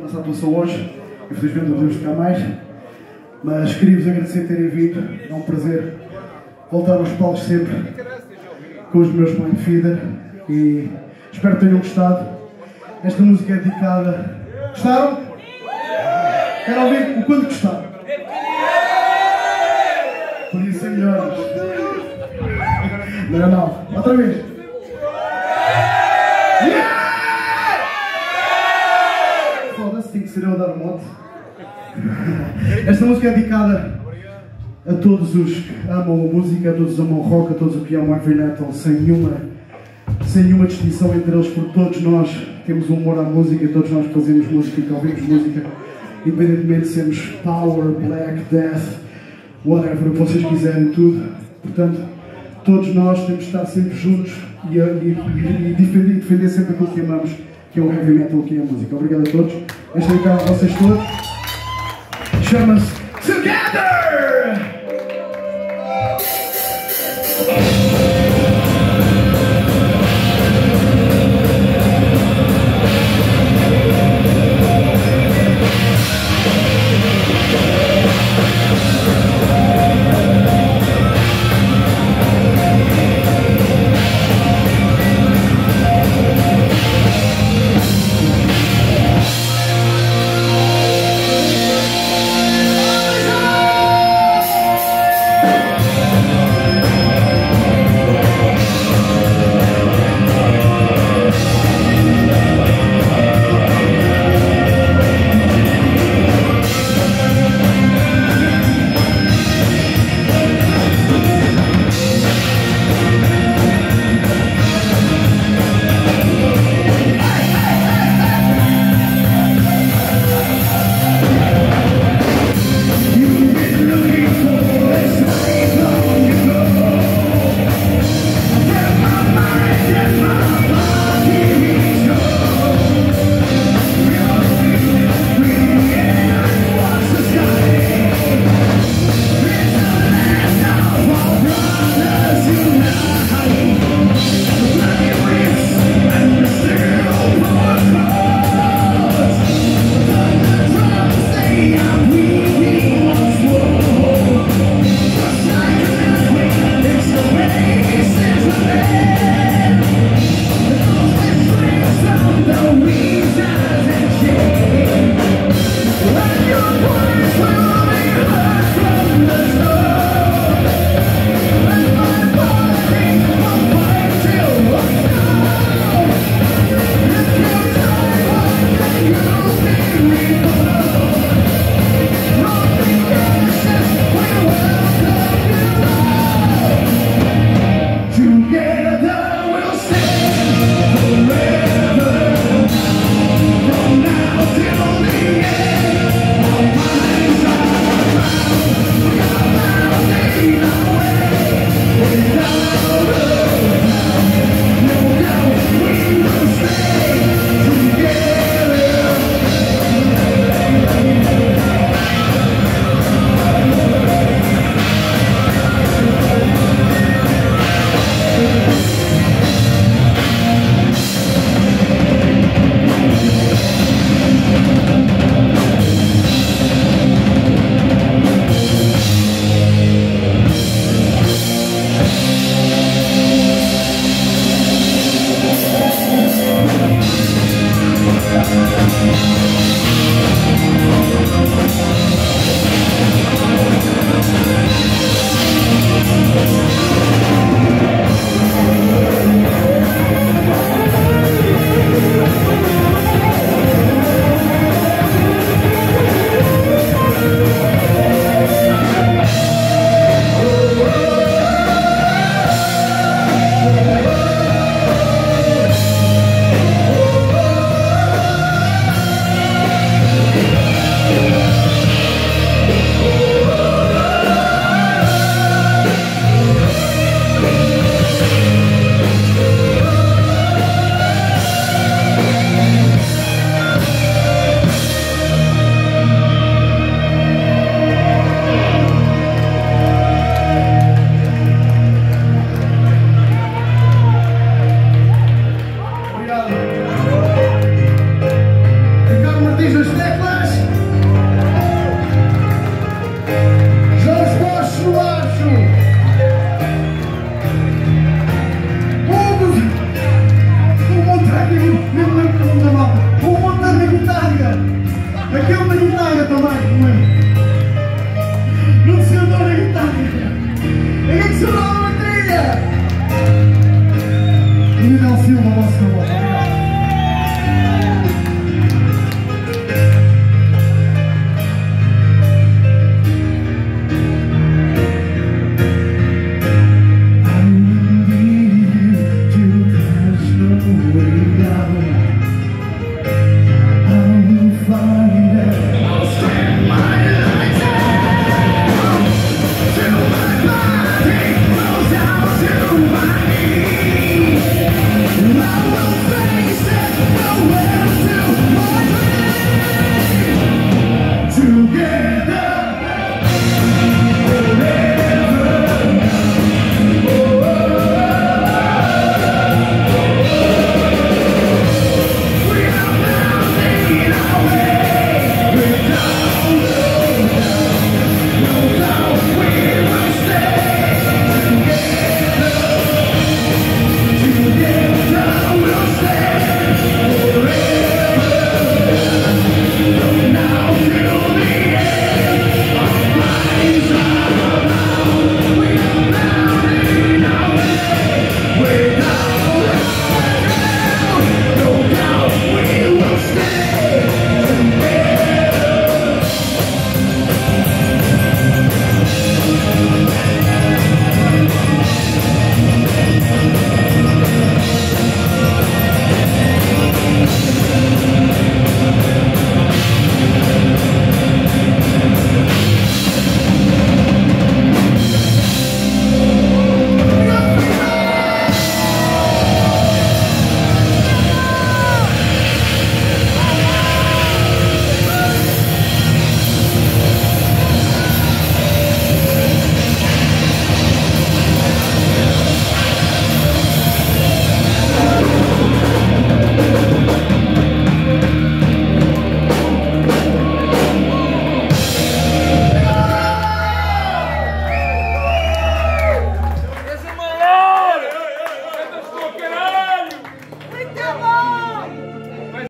nossa atuação hoje. Infelizmente não podemos ficar mais. Mas queria-vos agradecer terem vindo. É um prazer voltar aos palcos sempre com os meus point feeder. E espero que tenham gostado. Esta música é dedicada. Gostaram? Quero ouvir o quanto gostaram. Por isso é melhor. Não, não. Outra vez. Foda-se, tem que ser eu a dar monte. Esta música é dedicada a todos os que amam a música, a todos que amam rock, a todos os que amam heavy metal, sem nenhuma, sem nenhuma distinção entre eles, porque todos nós temos um amor à música, todos nós fazemos música e ouvimos música, independentemente de sermos power, black, death, whatever, o que vocês quiserem, tudo. Portanto, todos nós temos de estar sempre juntos e, e, e, defender, sempre aquilo que amamos, que é o heavy metal, que é a música. Obrigado a todos. Esta é a vocês todos. Chama-se Together!